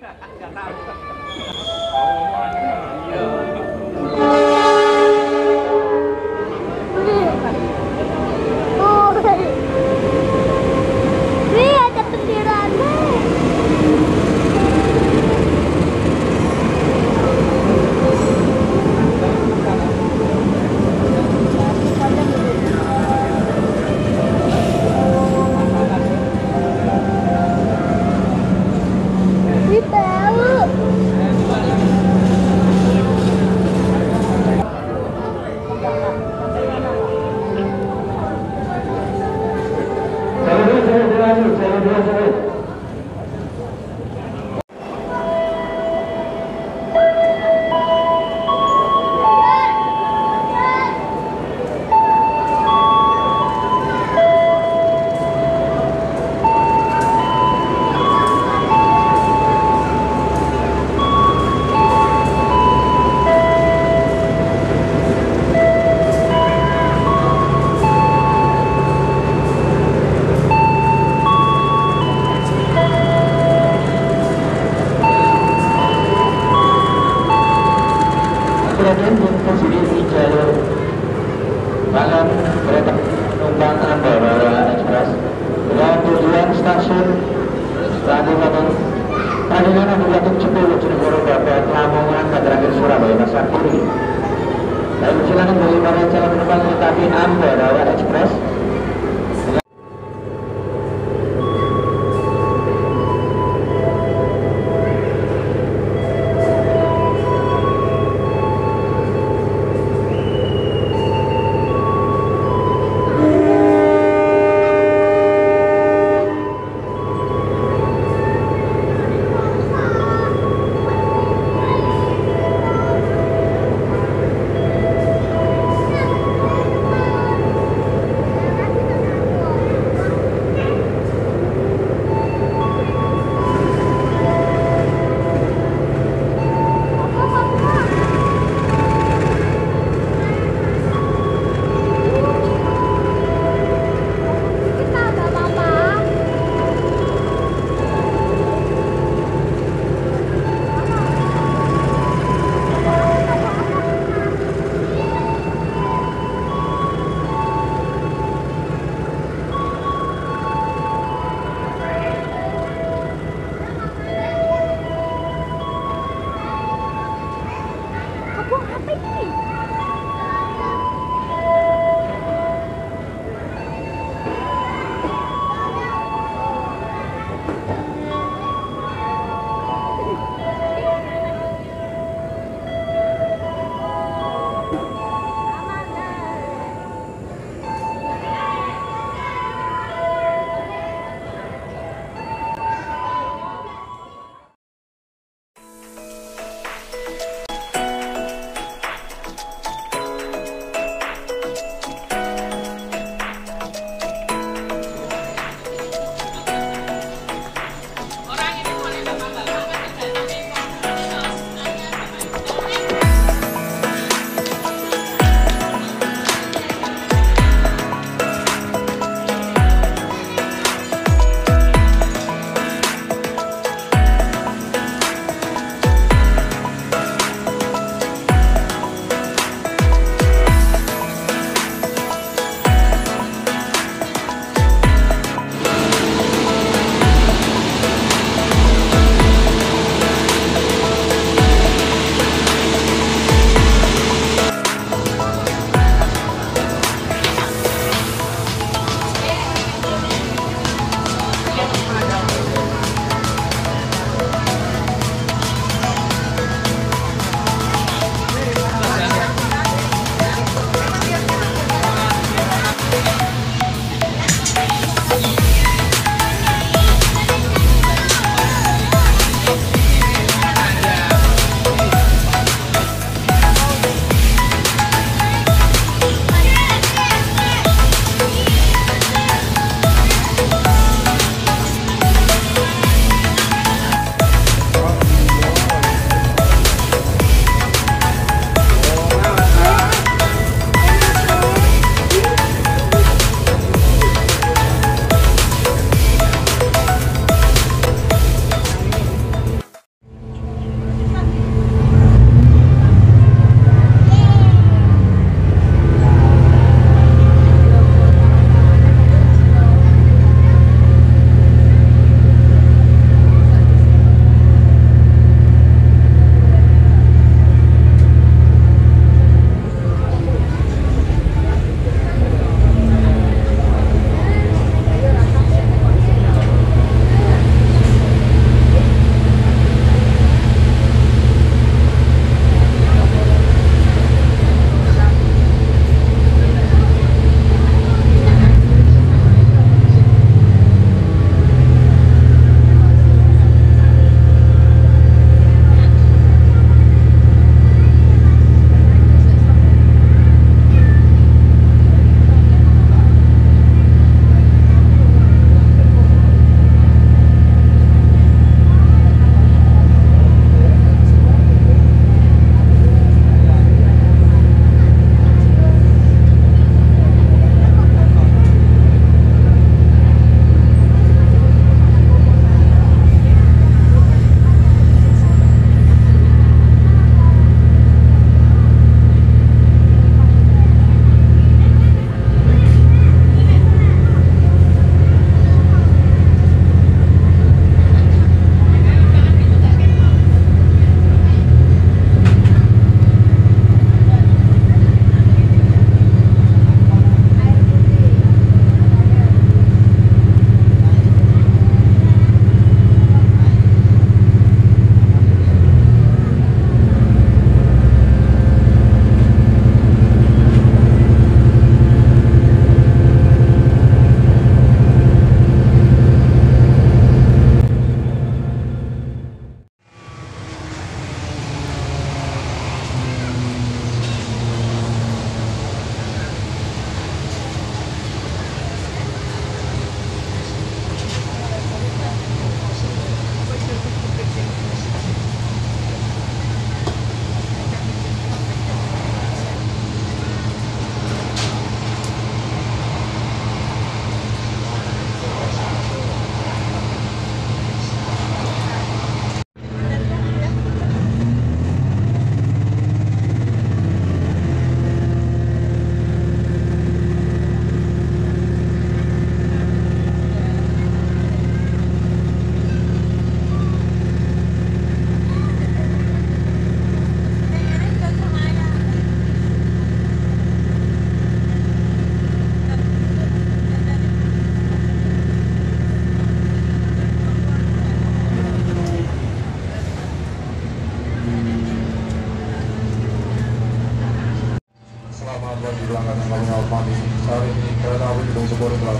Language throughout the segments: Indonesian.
两大步两大步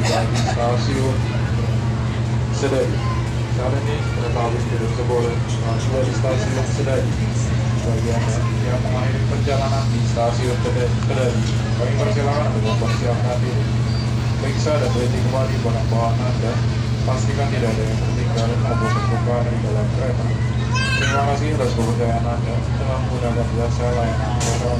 Saat ini kereta api tersebut tiba di stasiun Sedari. Bagi Anda yang mengakhiri perjalanan di stasiun Sedari, kami persilakan untuk mempersiapkan diri. Periksa dan teliti kembali barang bawaan Anda. Pastikan tidak ada yang tertinggal maupun terbuka di dalam kereta. Terima kasih atas kepercayaan Anda telah menggunakan jasa layanan kereta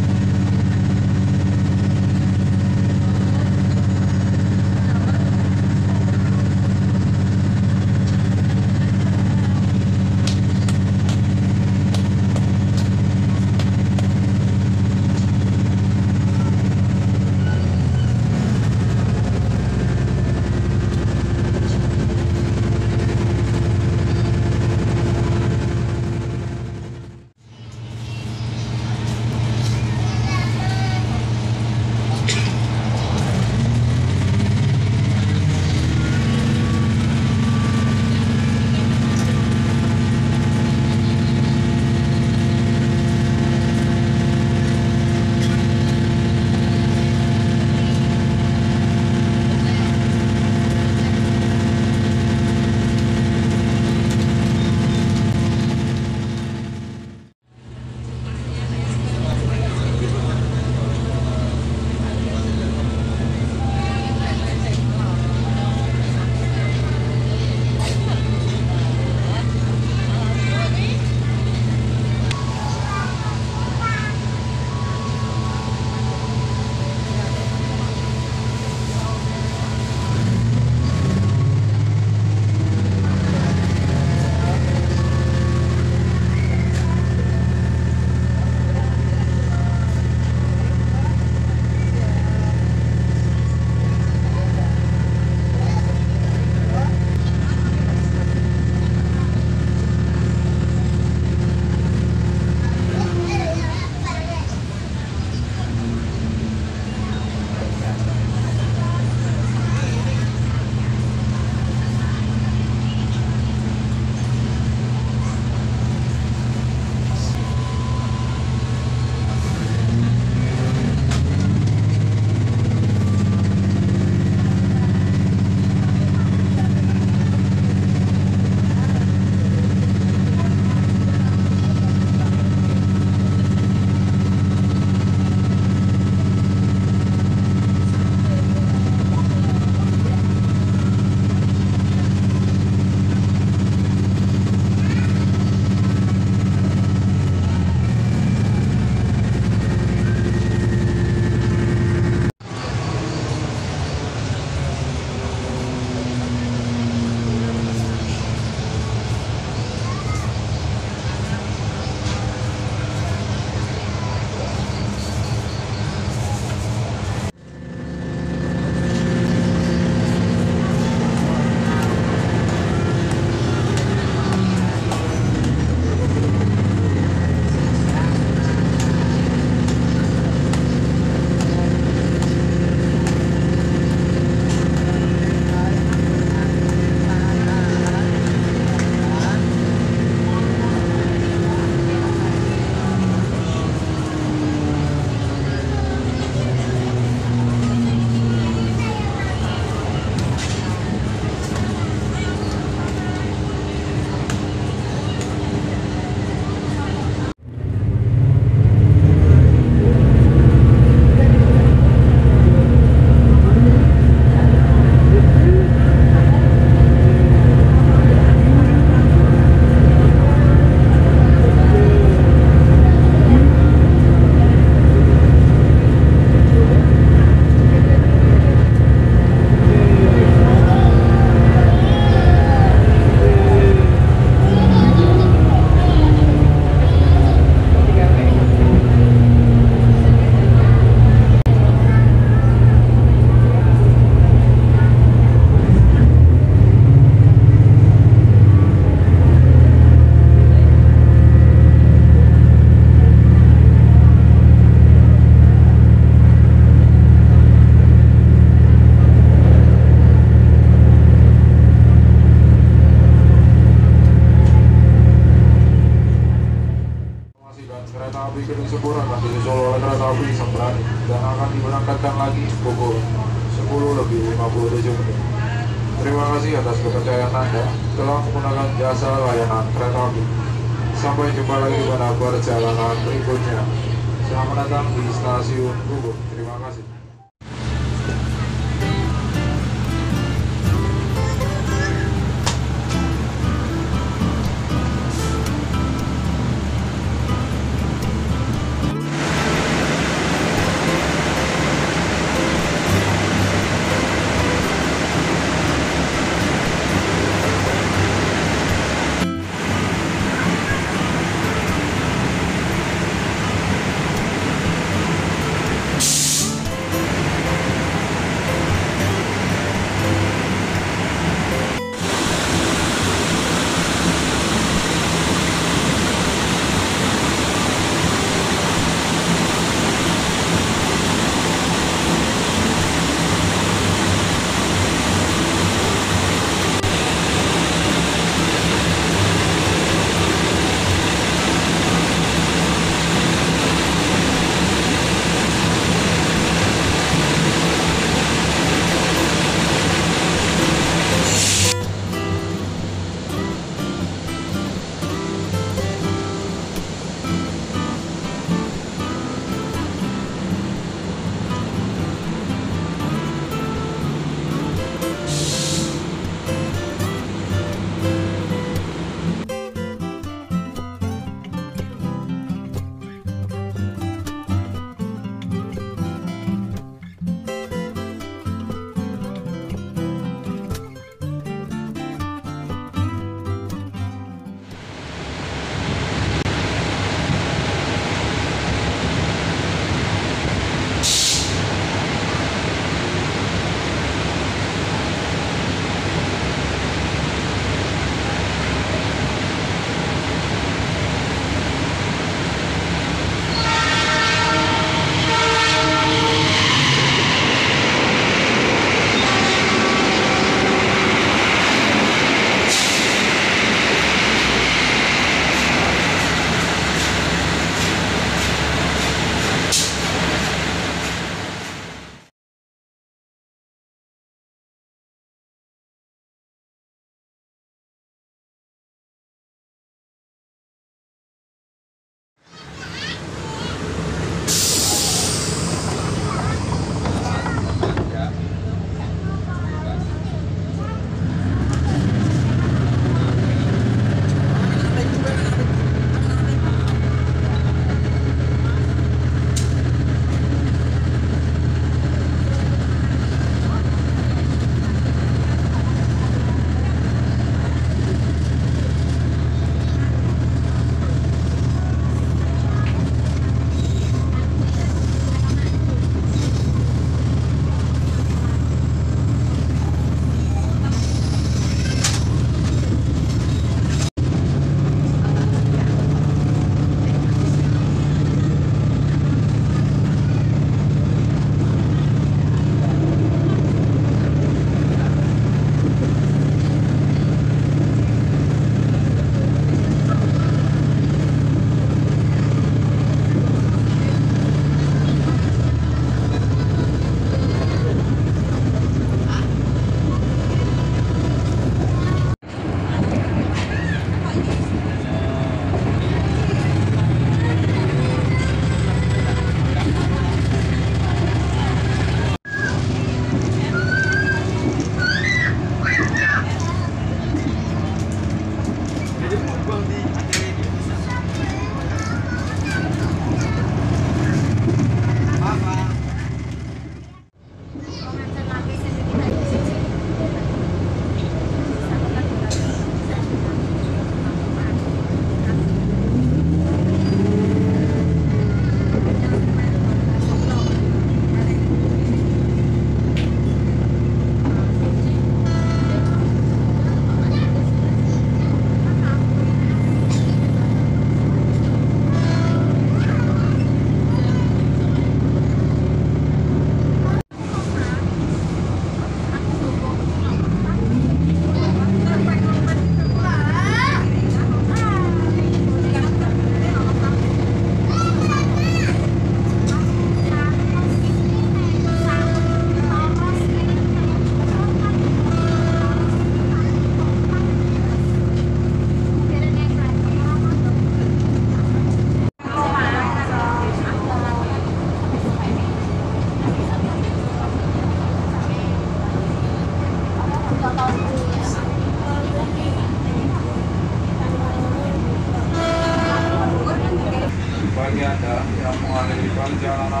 rencana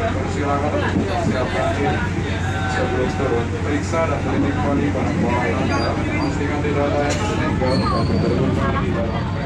Persilakan untuk siapkan sebelum turun. Periksa dan teliti kembali barang-barang Anda. Pastikan tidak ada yang meninggal dan berterima di dalam.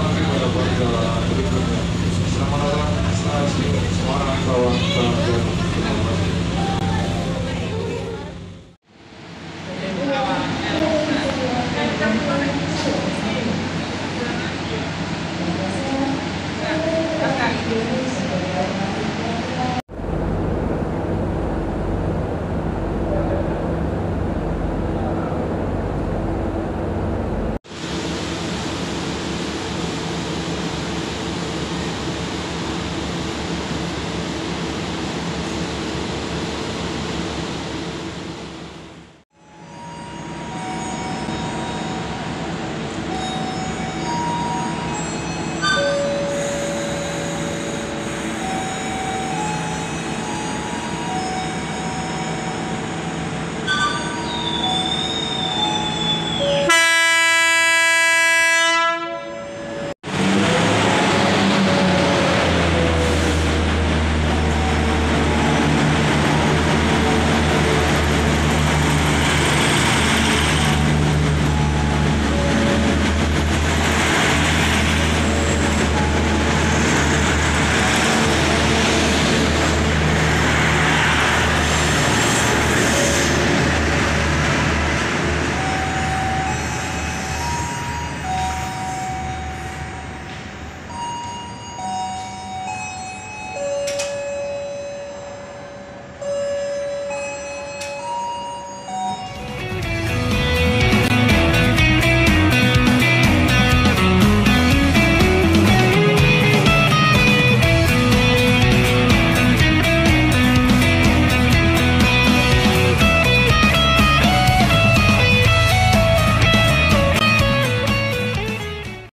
Selamat datang Semarang